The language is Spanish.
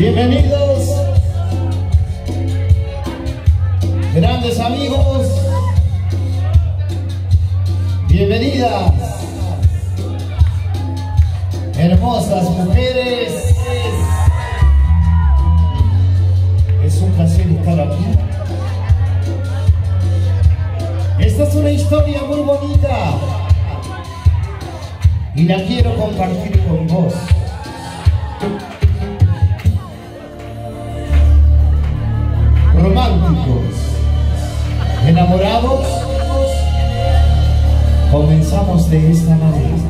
Bienvenidos, grandes amigos, bienvenidas, hermosas mujeres. Es un placer estar aquí. Esta es una historia muy bonita y la quiero compartir con vos. De esta manera.